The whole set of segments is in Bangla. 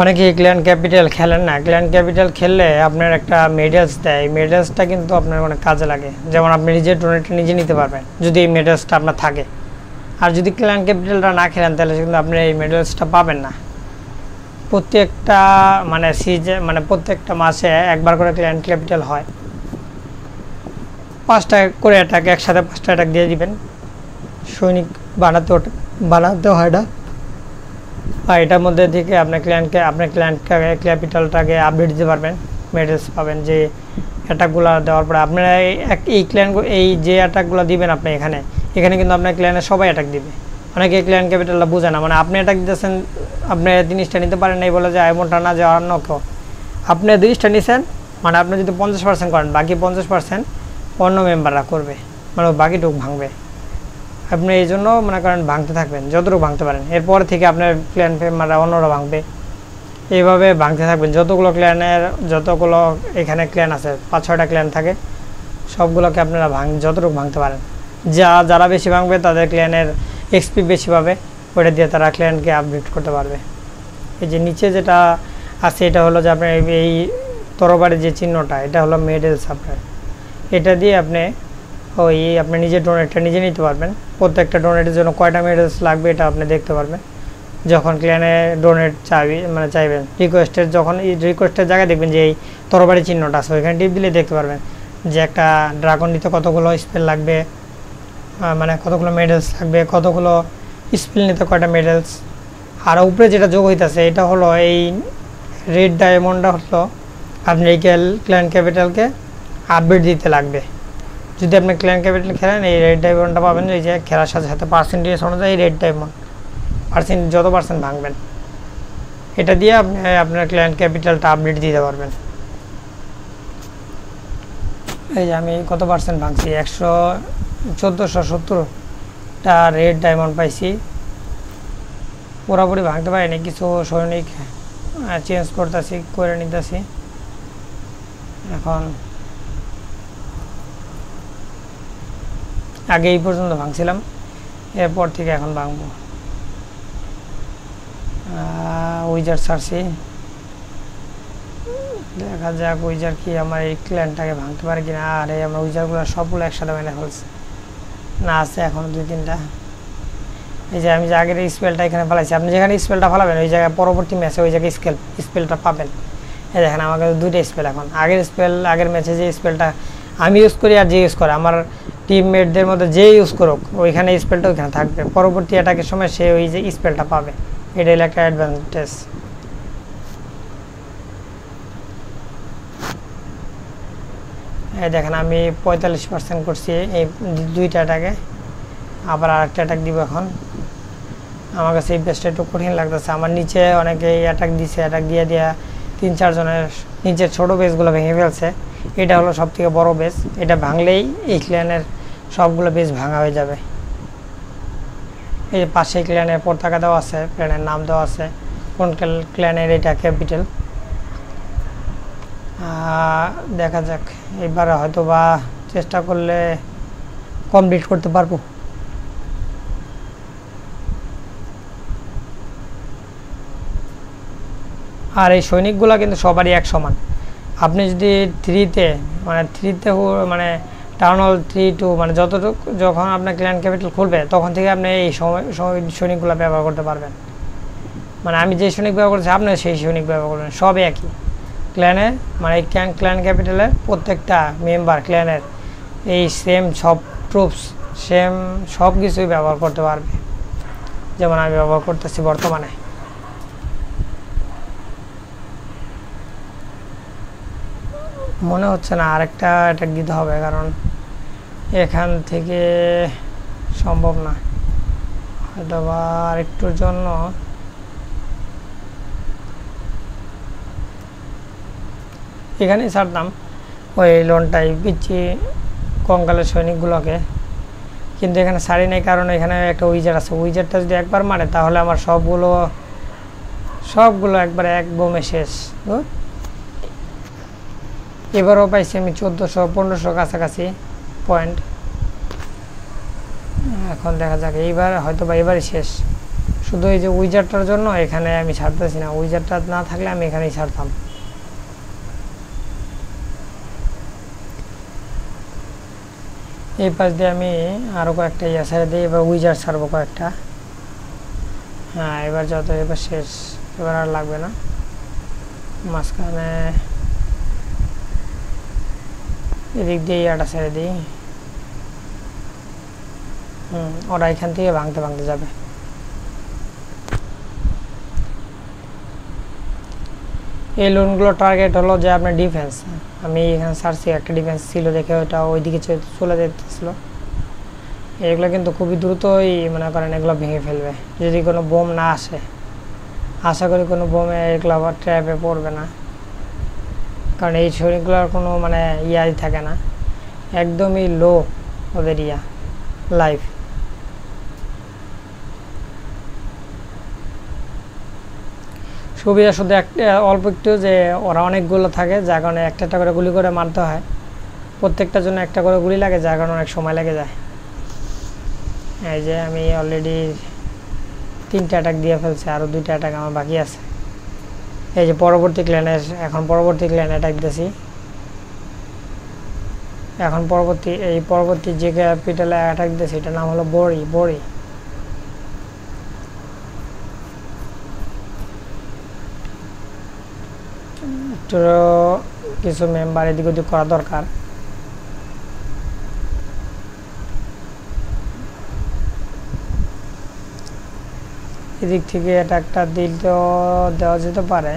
অনেকে ক্ল্যান ক্যাপিটাল খেলেন না। ক্ল্যান ক্যাপিটাল খেললে আপনার একটা মেডেলস দেয়। এই মেডেলসটা কিন্তু আপনার অনেক কাজে লাগে। যেমন আপনি নিজের ডোনেটটা নিজে নিতে পারবেন, যদি এই মেডেলসটা আপনার থাকে। আর যদি ক্ল্যান ক্যাপিটালটা না খেলেন, তাহলে কিন্তু আপনি এই মেডেলসটা পাবেন না। প্রত্যেকটা মানে সিজে মানে প্রত্যেকটা মাসে একবার করে ক্ল্যান ক্যাপিটাল হয়। পাঁচটা করে অ্যাটাক একসাথে পাঁচটা অ্যাটাক দিয়ে দিবেন। সৈনিক বানাতে বানাতে হয় না। আর এটার মধ্যে থেকে আপনার ক্লায়েন্টকে আপনার ক্লায়েন্টকে ক্যাপিটালটাকে আপডেট দিতে পারবেন মেডেলস পাবেন যে অ্যাটাকগুলো দেওয়ার পরে আপনারা এই ক্লায়েন্ট এই যে অ্যাটাকগুলো দিবেন আপনি এখানে এখানে কিন্তু আপনার ক্লায়েন্টের সবাই অ্যাটাক দিবে। অনেকে ক্লায়েন্ট ক্যাপিটালটা বোঝে না মানে আপনি অ্যাটাক দিতেছেন, আপনি জিনিসটা নিতে পারেন এই বলে যে এমনটা না যে অন্য কেউ আপনি জিনিসটা নিছেন মানে আপনি যদি পঞ্চাশ পার্সেন্ট করেন, বাকি পঞ্চাশ পার্সেন্ট অন্য মেম্বাররা করবে মানে বাকি বাকিটুকু ভাঙবে। আপনি এই জন্য মনে করেন ভাঙতে থাকবেন, যতটুকু ভাঙতে পারেন। এরপর থেকে আপনার ক্ল্যান মেম্বাররা অন্যরা ভাঙবে। এইভাবে ভাঙতে থাকবেন। যতগুলো ক্ল্যানের যতগুলো এখানে ক্ল্যান আছে, পাঁচ, ছয়টা ক্ল্যান থাকে, সবগুলোকে আপনারা ভাঙ, যতটুকু ভাঙতে পারেন। যা, যারা বেশি ভাঙবে, তাদের ক্ল্যানের এক্সপি বেশি পাবে। ওটা দিয়ে তারা ক্ল্যানকে আপডেট করতে পারবে। এই যে নিচে যেটা আছে, এটা হলো যে আপনার এই তরবারের যে চিহ্নটা, এটা হলো মেডেল সাপ্লাই এটা দিয়ে আপনি ওই আপনি নিজের ডোনেটটা নিজে নিতে পারবেন। প্রত্যেকটা ডোনেটের জন্য কয়টা মেডেলস লাগবে এটা আপনি দেখতে পারবেন। যখন ক্ল্যানে ডোনেট চাইবি মানে চাইবেন রিকোয়েস্টের যখন এই রিকোয়েস্টের জায়গায় দেখবেন যে এই তরবারি চিহ্নটা আছে, ওইখানে টিপ দিলে দেখতে পারবেন যে একটা ড্রাগন নিতে কতগুলো স্পেল লাগবে মানে কতগুলো মেডেলস লাগবে, কতগুলো স্পেল নিতে কয়টা মেডেলস আর উপরে যেটা যোগ হইতাছে, এটা হলো এই রেড ডায়মন্ডটা হলো আপনি এই ক্ল্যান ক্যাপিটালকে আপডেট দিতে লাগবে। যদি আপনি ক্ল্যান ক্যাপিটাল খেলেন, এই রেড ডায়মন্ডটা পাবেন, এই যে খেলার সাথে সাথে পার্সেন্টেজ অনুযায়ী রেড ডায়মন্ড পার্সেন্ট যত পার্সেন্ট ভাঙবেন। এটা দিয়ে আপনি, আপনার ক্লায়েন্ট ক্যাপিটালটা আপডেট দিতে পারবেন। এই যে আমি কত পার্সেন্ট ভাঙছি? একশো, চোদ্দোশো সত্তরটা রেড ডায়মন্ড পাইছি। পুরোপুরি ভাঙতে পারিনি, কিছু সৈনিক চেঞ্জ করতেছি, করে নিতেছি। এখন আগে এই পর্যন্ত ভাঙছিলাম। এরপর থেকে এখন ভাঙবো। উইজার ছাড়ছি। দেখা যাক উইজার কি আমার এই ক্ল্যানটাকে ভাঙতে পারে কিনা। আর এই আমরা উইজারগুলো সবগুলো একসাথে মেনে ফেলছি। না, আছে এখনও দুই, তিনটা। এই যে আমি যে আগের স্পেলটা এখানে ফেলাইছি, আপনি যেখানে স্পেলটা ফেলাবেন, ওই জায়গায় পরবর্তী ম্যাচে ওই জায়গায় স্কেল স্পেলটা পাবেন। এই দেখেন আমার কাছে দুইটা স্পেল এখন। আগের স্পেল আগের ম্যাচে যে স্পেলটা আমি ইউজ করি আর যে ইউজ করে, আমার টিমমেটদের মধ্যে যে ইউজ করুক, ওইখানে স্পেলটা ওইখানে থাকবে। পরবর্তী অ্যাটাকের সময় সে ওই যে স্পেলটা পাবে। এটা হলো একটা অ্যাডভান্টেজ এই দেখেন, আমি পঁয়তাল্লিশ পার্সেন্ট করছি এই দুইটা অ্যাটাকে আবার আরেকটা অ্যাটাক দিব এখন। আমার কাছে এই পেজটা একটু কঠিন লাগতেছে। আমার নিচে অনেকে অ্যাটাক দিছে অ্যাটাক দিয়ে দিয়া তিন চারজনের নিচের ছোটো বেসগুলো ভেঙে ফেলছে। এটা হলো সব থেকে বড়ো বেস এটা ভাঙলেই এই ক্লিয়ানের সবগুলো বেশ ভাঙা হয়ে যাবে। এই পাশে ক্লিয়ানের পতাকা দেওয়া আছে ক্লিয়ানের নাম দেওয়া আছে, কোন ক্লিয়ানের এটা ক্যাপিটাল দেখা যাক, এবার হয়তো বা চেষ্টা করলে কমপ্লিট করতে পারব। আর এই সৈনিকগুলো কিন্তু সবারই এক সমান। আপনি যদি থ্রিতে মানে থ্রিতে মানে টাউন হল থ্রি টু মানে যতটুকু যখন আপনার ক্ল্যান্ড ক্যাপিটাল খুলবে, তখন থেকে আপনি এই সময় সৈনিকগুলো ব্যবহার করতে পারবেন। মানে আমি যে সৈনিক ব্যবহার করছি আপনি সেই সৈনিক ব্যবহার করবেন, সবই একই। ক্ল্যানে মানে এই ক্ল্যান ক্ল্যান ক্যাপিটালের প্রত্যেকটা মেম্বার ক্ল্যানের এই সেম সব ট্রুপস সেম সব কিছুই ব্যবহার করতে পারবে। যেমন আমি ব্যবহার করতেছি বর্তমানে। মনে হচ্ছে না আরেকটা অ্যাটাক দিতে হবে, কারণ এখান থেকে সম্ভব না। হয়তো বা আরেকটুর জন্য। এখানেই ছাড়তাম ওই লোনটাই পিচ্ছি কঙ্কালের সৈনিকগুলোকে। কিন্তু এখানে ছাড়ি নেই কারণ এখানে একটা উইজার আছে। উইজারটা যদি একবার মারে, তাহলে আমার সবগুলো সবগুলো একবার এক বোমে শেষ। এবারও পাইছি আমি চোদ্দোশো, পনেরোশো কাছাকাছি। পয়েন্ট এখন দেখা যাক, এইবার হয়তো বা এবারই শেষ। শুধু এই যে উইজারটার জন্য এখানে আমি ছাড়তেছি না। উইজারটা না থাকলে আমি এখানেই ছাড়তাম। এই পাশ দিয়ে আমি আরও কয়েকটা ইয়ে ছেড়ে দিই, এবার উইজার ছাড়বো কয়েকটা। হ্যাঁ এবার যত এবার শেষ, এবার আর লাগবে না। মাঝখানে এদিক দিয়ে ইয়াটা ছেড়ে দিই। ওরা এখান থেকে ভাঙতে ভাঙতে যাবে। এই লোনগুলো টার্গেট হলো যে আপনার ডিফেন্স আমি এখানে সার্চি একটা ডিফেন্স ছিল দেখে ওটা ওইদিকে চলে যেতেছিল। এগুলো কিন্তু খুবই দ্রুতই মনে করেন এগুলো ভেঙে ফেলবে। যদি কোনো বোম না আসে, আশা করি কোনো বোমে এগুলো আবার ট্র্যাপে পড়বে না। কারণ এই শরীরগুলোর কোনো মানে ইয়াই থাকে না। একদমই লো ওদের ইয়া লাইফ সুবিধা শুধু একটা অল্প একটু যে ওরা অনেকগুলো থাকে, যার কারণে একটা একটা করে গুলি করে মারতে হয়। প্রত্যেকটার জন্য একটা করে গুলি লাগে, যার কারণে অনেক সময় লেগে যায়। এই যে আমি অলরেডি তিনটা অ্যাটাক দিয়ে ফেলছি আরও দুইটা অ্যাটাক আমার বাকি আছে। এই যে পরবর্তী ক্ল্যানে এখন পরবর্তী ক্ল্যানে অ্যাটাক দিয়েছি এখন পরবর্তী, এই পরবর্তী যে ক্যাপিটালে অ্যাটাক দিয়েছি, এটার নাম হলো বড়ি বড়ি কিছু মেম্বার এদিক ওদিক করা দরকার। এদিক থেকে এটা একটা দিল দেওয়া যেতে পারে।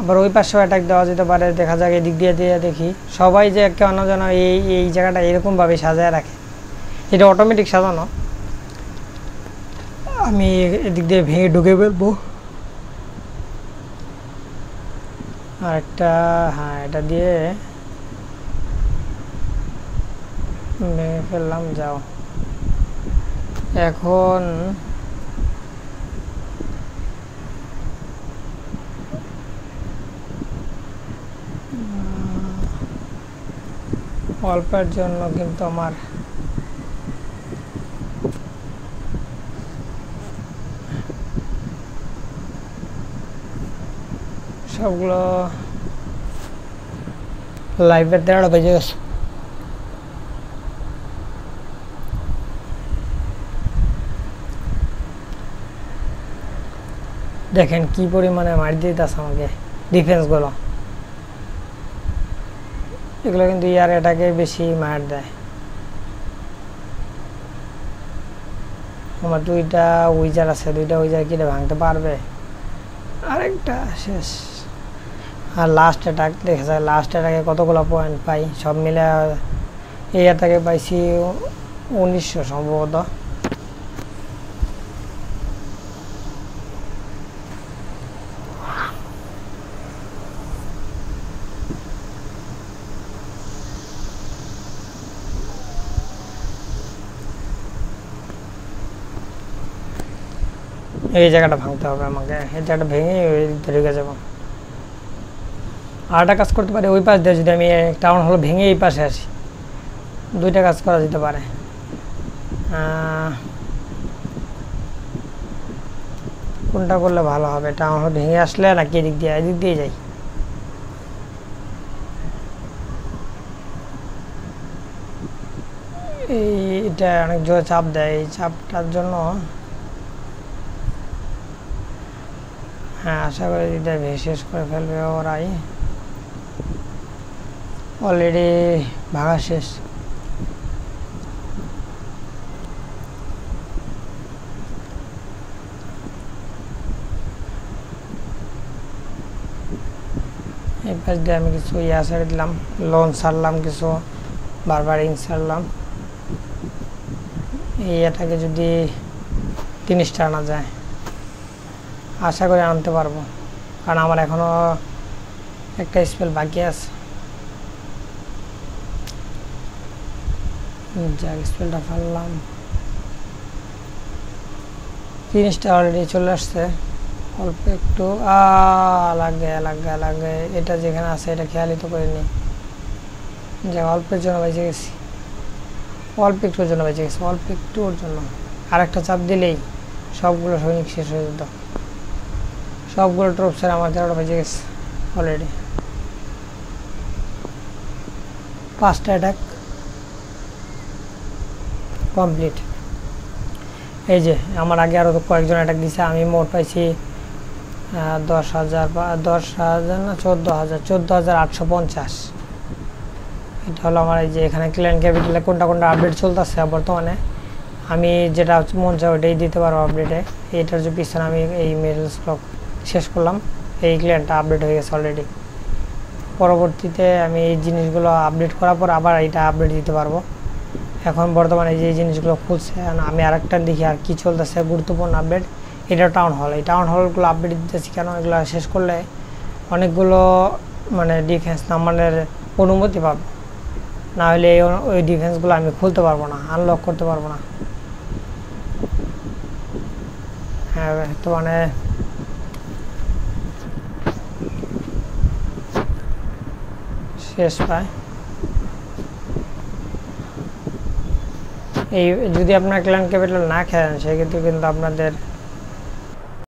আবার ওই পাশেও অ্যাটাক দেওয়া যেতে পারে। দেখা যাক এদিক দিয়ে দিয়ে দেখি। সবাই যে কেন যেন এই এই জায়গাটা এরকমভাবে সাজায় রাখে। এটা অটোমেটিক সাজানো। আমি এদিক দিয়ে ভেঙে ঢুকে ফেলব। আর একটা হ্যাঁ এটা দিয়ে ভেঙে ফেললাম যাও। এখন অল্পের জন্য কিন্তু আমার সবগুলো লাইভের দেড় বেজে গেছে। দেখেন কি পরিমাণে মার দিতেছে আমাকে ডিফেন্সগুলো এগুলো কিন্তু ইয়ার এটাকে বেশি মার দেয়। আমার দুইটা উইজার আছে, দুইটা উইজার কিনে ভাঙতে পারবে? আরেকটা, শেষ। আর লাস্ট অ্যাটাক দেখা যায় লাস্ট অ্যাটাকে কতগুলো পয়েন্ট পাই? সব মিলে এই অ্যাটাকে পাইছি উনিশশো সম্ভবত। এই জায়গাটা ভাঙতে হবে আমাকে। এই জায়গাটা ভেঙে ওই ঢুকে যাব। আরেকটা কাজ করতে পারি, ওই পাশ দিয়ে যদি আমি টাউন হল ভেঙে এই পাশে আসি, দুইটা কাজ করা যেতে পারে। কোনটা করলে ভালো হবে? টাউন হল ভেঙে আসলে নাকি এদিক দিয়ে এদিক দিয়ে যাই? এইটা অনেক জোরে চাপ দেয়, এই চাপটার জন্য হ্যাঁ আশা করি এটা শেষ করে ফেলবে ওরাই। অলরেডি ভাঙা শেষ। দিয়ে আমি কিছু ইয়া ছেড়ে দিলাম লোন ছাড়লাম কিছু, বারবারিং ছাড়লাম। এই ইয়েটাকে যদি তিরিশটা আনা যায়, আশা করি আনতে পারব। কারণ আমার এখনও একটা স্পেল বাকি আছে। যাক স্পেলটা ফেললাম জিনিসটা অলরেডি চলে আসছে। অল্প একটু লাগে লাগে লাগে। এটা যেখানে আছে, এটা খেয়ালই তো করিনি। যাক, অল্পের জন্য বেঁচে গেছি। অল্প একটুর জন্য বেঁচে গেছি, অল্প একটুর জন্য। আরেকটা চাপ দিলেই সবগুলো সৈনিক শেষ হয়ে যেত। সবগুলো ট্রুপসের আমার তেরোটা বেজে গেছে অলরেডি পাঁচটা অ্যাটাক কমপ্লিট এই যে, আমার আগে আরও কয়েকজন অ্যাটাক দিছে, আমি মোট পাইছি দশ হাজার বা, দশ হাজার না, চোদ্দ হাজার চোদ্দ হাজার আটশো পঞ্চাশ। এটা হলো আমার এই যে, এখানে ক্লিয়ান ক্যাপিটালে কোনটা কোনটা আপডেট চলতেছে বর্তমানে। আমি যেটা মন চাই ওইটাই দিতে পারব আপডেটে এইটার যে পিছনে আমি এই মেডেল স্টক শেষ করলাম, এই ক্লিয়ানটা আপডেট হয়ে গেছে অলরেডি পরবর্তীতে আমি এই জিনিসগুলো আপডেট করার পর আবার এটা আপডেট দিতে পারব। এখন বর্তমানে যে জিনিসগুলো খুলছে আমি আরেকটা দেখি আর কি চলতেছে, গুরুত্বপূর্ণ আপডেট এটা টাউন হল এই টাউন হলগুলো আপডেট দিতেছি কেন? এগুলো শেষ করলে অনেকগুলো মানে ডিফেন্স নাম্বারের অনুমতি পাবো। না হলে ওই ডিফেন্সগুলো আমি খুলতে পারব না আনলক করতে পারব না। হ্যাঁ তো মানে শেষ পায় এই যদি আপনার ক্লায়েন্ট ক্যাপিটাল না খেলেন সেক্ষেত্রে কিন্তু আপনাদের